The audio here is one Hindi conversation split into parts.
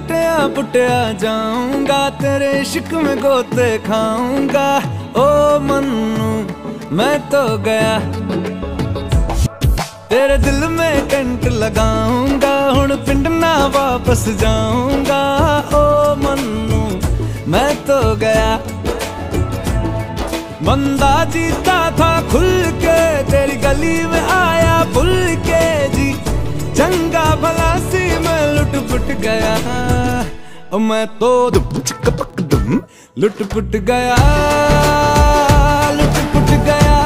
पुटिया जाऊँगा, तेरे इश्क में गोते खाऊँगा। ओ मन्नू, मैं तो गया। तेरे दिल में कंट लगाऊँगा हूँ पिंड ना वापस जाऊँगा। ओ मन्नू, मैं तो गया। बंदा जीता था खुल के, तेरी गली में आया, भूल के लुट गया। ओ मैं तो दुम। लुट पुट गया। लुट पुट गया।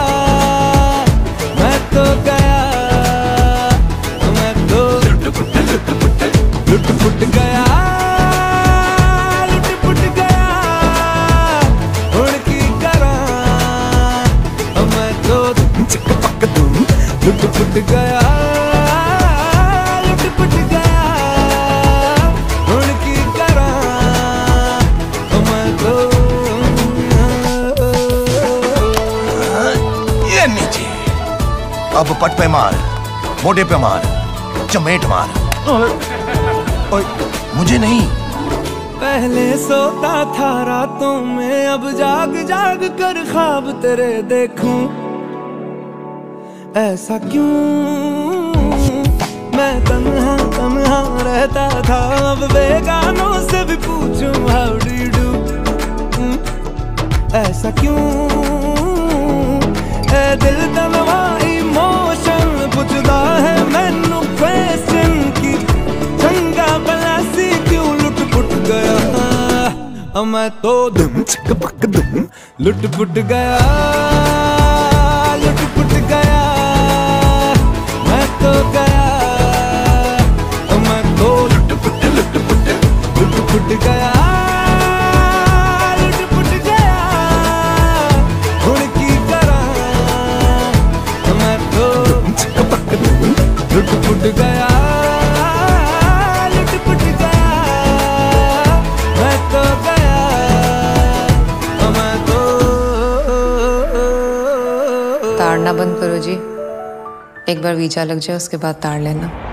मैं तो गया। मैं तो लुट पुट लुट पुट लुट पुट गया। लुट पुट गया। अब पट पे मार मोटे पे मार चमेट मार। ओए, मुझे नहीं। पहले सोता था रातों में अब जाग जाग कर ख्वाब तेरे देखूँ। ऐसा क्यों? मैं तन्हा तन्हा रहता था अब बेगानों से भी पूछूँ हाउ डू यू डू ऐसा क्यों? ए दिल तनवा मैं तो दुम छक पक दुम। लुट पुट गया, लुट पुट गया। मैं तो गया तो मैं तो लुट पुट लुट पुट लुट पुट गया। लुट पुट गया तो, तो लुट पुट गया। बंद करो जी। एक बार वीज़ा लग जाए उसके बाद ताड़ लेना।